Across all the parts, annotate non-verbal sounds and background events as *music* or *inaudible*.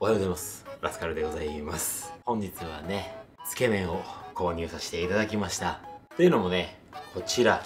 おはようございます。ラスカルでございます。本日はねつけ麺を購入させていただきました。というのもねこちら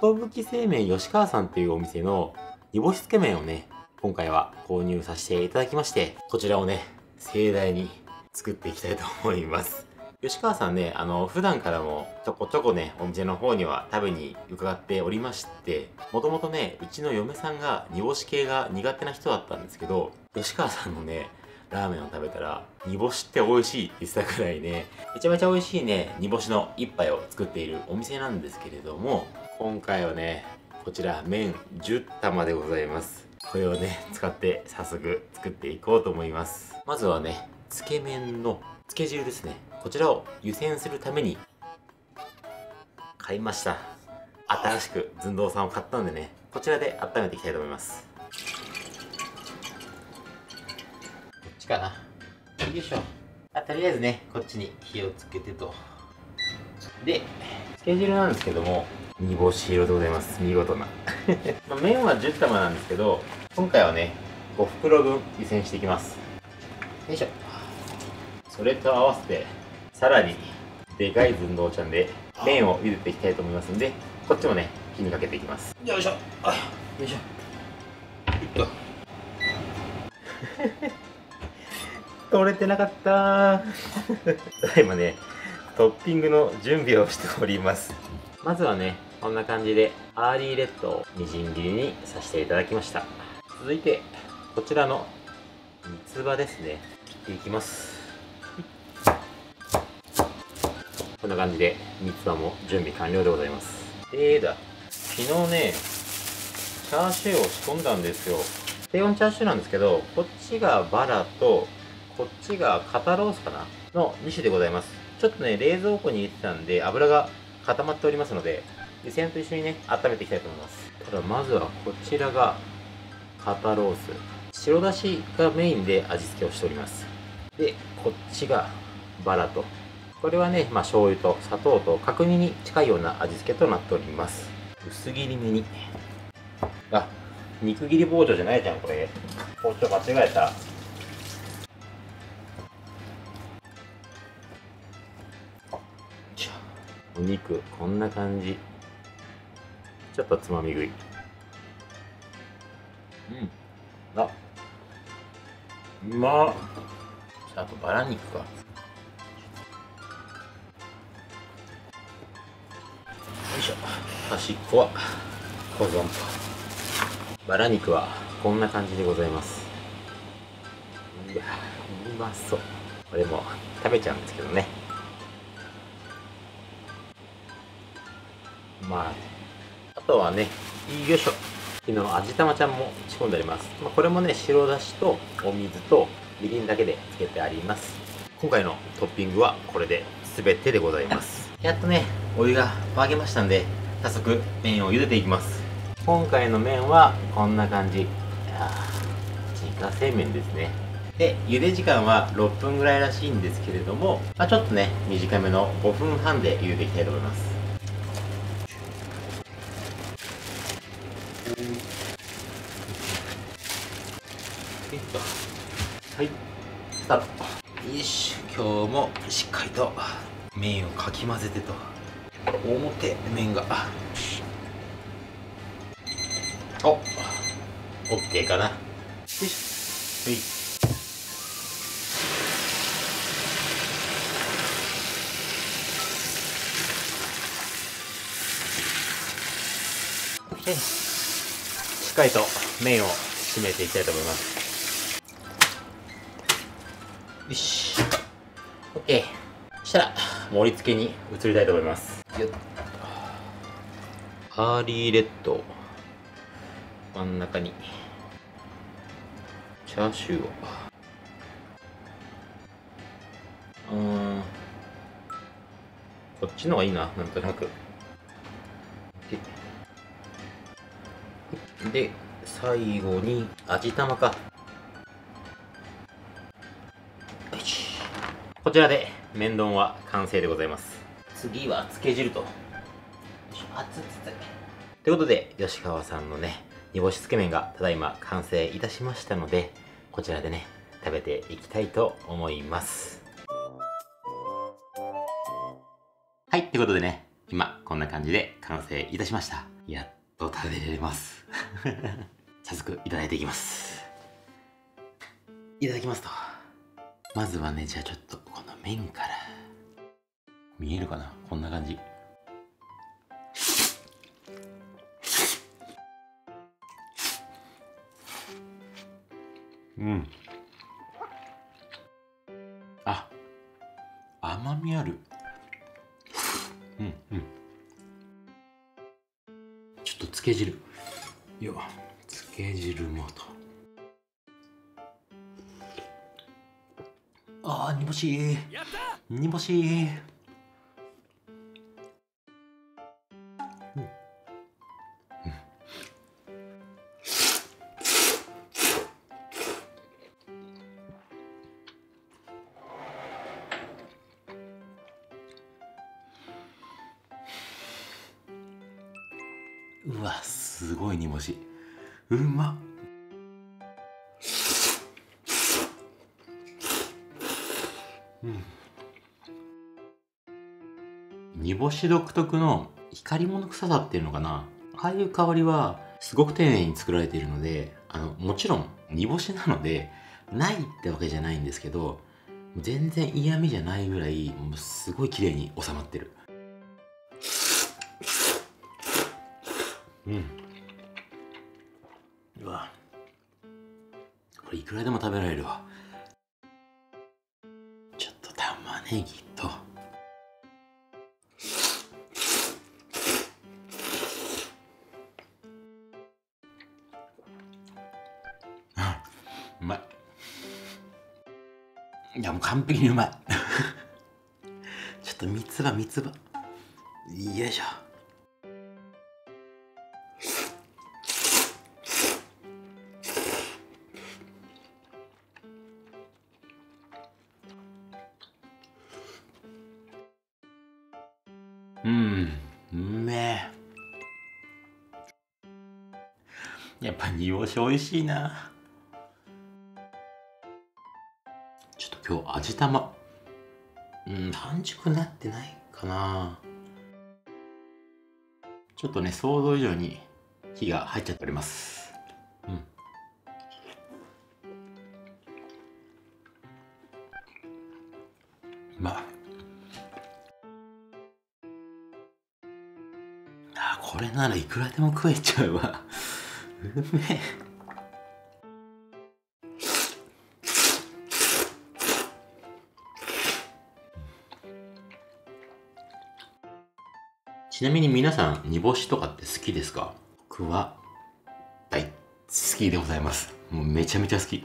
寿製麺吉川さんっていうお店の煮干しつけ麺をね今回は購入させていただきましてこちらをね盛大に作っていきたいと思います。吉川さんね、あの、普段からもちょこちょこね、お店の方には食べに伺っておりまして、もともとね、うちの嫁さんが煮干し系が苦手な人だったんですけど、吉川さんのね、ラーメンを食べたら、煮干しって美味しいって言ってたくらいね、めちゃめちゃ美味しいね、煮干しの一杯を作っているお店なんですけれども、今回はね、こちら麺10玉でございます。これをね、使って早速作っていこうと思います。まずはね、つけ麺のつけ汁ですね。こちらを湯煎するために買いました新しく寸胴さんを買ったんでねこちらで温めていきたいと思いますかな。よいしょ。あとりあえずねこっちに火をつけてと。でつけ汁なんですけども煮干し色でございます。見事な。*laughs* まあ、麺は10玉なんですけど今回はね5袋分湯煎していきます。よいしょ。それと合わせてさらにでかい寸胴ちゃんで麺を茹でていきたいと思いますんでこっちもね火にかけていきます。よいしょ。よいしょ。いっと *laughs* 取れてなかった。*laughs* 今ねトッピングの準備をしております。まずはねこんな感じでアーリーレッドをみじん切りにさせていただきました。続いてこちらの三つ葉ですね。切っていきます。こんな感じで三つ葉も準備完了でございます。えーだ昨日ねチャーシューを仕込んだんですよ。低温チャーシューなんですけどこっちがバラとこっちが肩ロースかなの2種でございます。ちょっとね冷蔵庫に入れてたんで油が固まっておりますので湯煎と一緒にね温めていきたいと思います。ただまずはこちらが肩ロース。白だしがメインで味付けをしております。でこっちがバラと。これはね、まあ、醤油と砂糖と角煮に近いような味付けとなっております。薄切りめに。あ肉切り包丁じゃないじゃんこれ。包丁間違えた。お肉こんな感じ。ちょっとつまみ食い。うん。あうまっ。あとバラ肉か。いしょ。端っこは。保存。とバラ肉は。こんな感じでございます。いやうまそう。これも食べちゃうんですけどねまああとはねよいしょ。昨日味玉ちゃんも仕込んであります、まあ、これもね白だしとお水とみりんだけでつけてあります。今回のトッピングはこれで全てでございます。やっとねお湯が沸きましたんで早速麺を茹でていきます。今回の麺はこんな感じ。自家製麺ですね。で茹で時間は6分ぐらいらしいんですけれども、まあ、ちょっとね短めの5分半で茹でていきたいと思いますはいスタート。よし今日もしっかりと麺をかき混ぜてと。表面が。おオッケーかな。よいしょ。はい。しっかりと麺を締めていきたいと思います。よし。OK そしたら盛り付けに移りたいと思います。アーリーレッド。真ん中に。チャーシューを。うんこっちの方がいいななんとなく。で最後に味玉か。こちらで麺丼は完成でございます。次はつけ汁と。熱々。ということで吉川さんのね煮干しつけ麺がただいま完成いたしましたのでこちらでね食べていきたいと思います。はいってことでね今こんな感じで完成いたしました。やっと食べれます。*laughs* 早速いただいていきます。いただきますと。まずはねじゃあちょっとこの麺から。見えるかな？こんな感じ。うん。あ甘みある。うんうん。ちょっとつけ汁。よつけ汁もと。あー煮干し。煮干しうわすごい煮干し。うまっ。うん。煮干し独特の光り物臭さっていうのかな。ああいう香りはすごく丁寧に作られているのであのもちろん煮干しなのでないってわけじゃないんですけど全然嫌味じゃないぐらいすごい綺麗に収まってる。うん。うわ。これいくらでも食べられるわ。ちょっと玉ねぎと。うまい。いやもう完璧にうまい。*laughs* ちょっと三つ葉三つ葉。よいしょ。うん、うめえ。やっぱ煮干し美味しいな。ちょっと今日味玉。うん、半熟になってないかな。ちょっとね、想像以上に火が入っちゃっております。うん。まあ。これならいくらでも食えちゃうわ。うめえ。ちなみに皆さん煮干しとかって好きですか？僕は大好きでございます。もうめちゃめちゃ好き。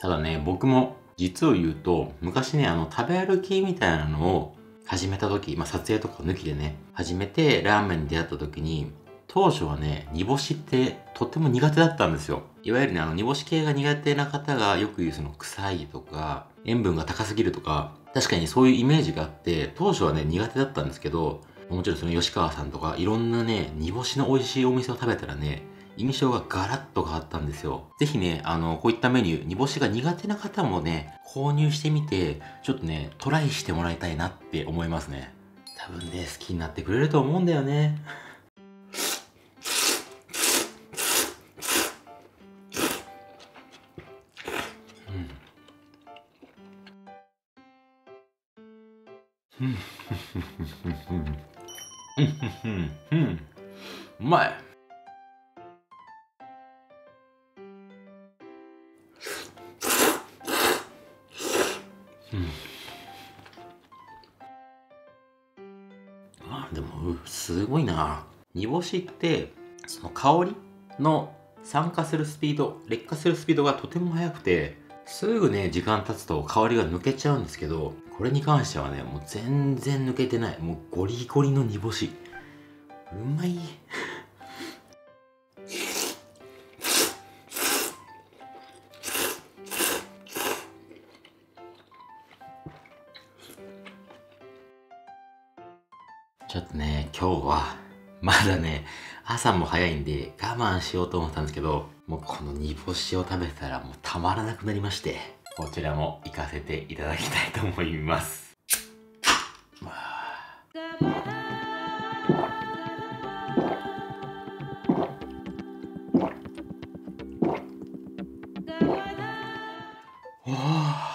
ただね僕も実を言うと昔ねあの食べ歩きみたいなのを始めた時、まあ、撮影とか抜きでね始めてラーメンに出会った時に当初はね煮干しってとっても苦手だったんですよ。いわゆるねあの煮干し系が苦手な方がよく言うその臭いとか塩分が高すぎるとか確かにそういうイメージがあって当初はね苦手だったんですけどもちろんその吉川さんとかいろんなね煮干しの美味しいお店を食べたらね印象がガラッと変わったんですよ。ぜひね、あの、こういったメニュー、煮干しが苦手な方もね、購入してみて、ちょっとね、トライしてもらいたいなって思いますね。多分ね、好きになってくれると思うんだよね。うん。うん。うん。うん。うまい。煮干しってその香りの酸化するスピード劣化するスピードがとても速くてすぐね時間経つと香りが抜けちゃうんですけどこれに関してはねもう全然抜けてない。もうゴリゴリの煮干し。うまい。ちょっとね、今日は、まだね、朝も早いんで我慢しようと思ったんですけど、もうこの煮干しを食べたらもうたまらなくなりまして、こちらも行かせていただきたいと思います。最高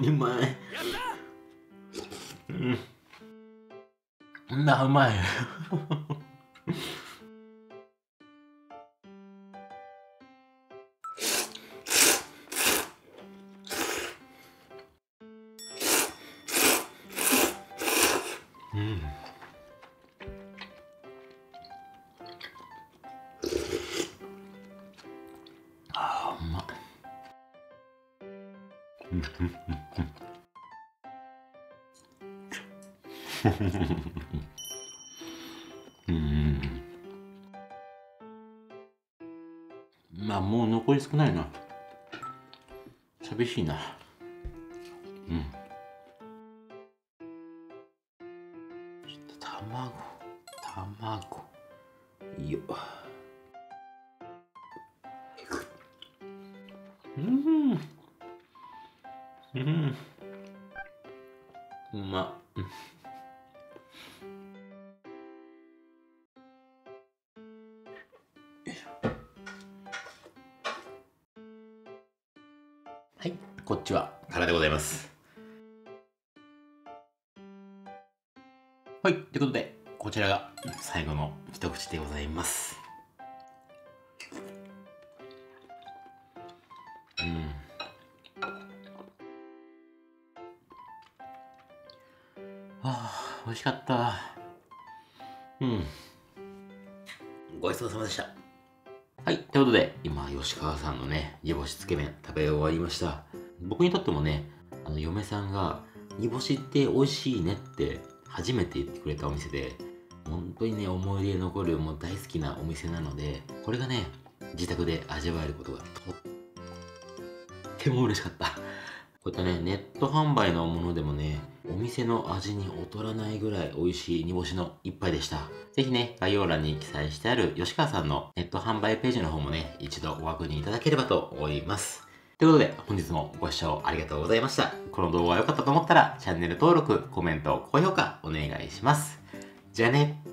にうまいうんな *laughs* うん。まあもう残り少ないな。寂しいな。うん。はいこっちはからでございますはいということでこちらが最後の一口でございますあ美味しかった。うん。ごちそうさまでした。はい。ということで、今、吉川さんのね、煮干しつけ麺食べ終わりました。僕にとってもね、あの、嫁さんが、煮干しって美味しいねって初めて言ってくれたお店で、本当にね、思い出残るもう大好きなお店なので、これがね、自宅で味わえることがとっても嬉しかった。こういったね、ネット販売のものでもね、お店の味に劣らないぐらい美味しい煮干しの一杯でした。ぜひね、概要欄に記載してある吉川さんのネット販売ページの方もね、一度ご確認いただければと思います。ということで、本日もご視聴ありがとうございました。この動画が良かったと思ったら、チャンネル登録、コメント、高評価お願いします。じゃあね。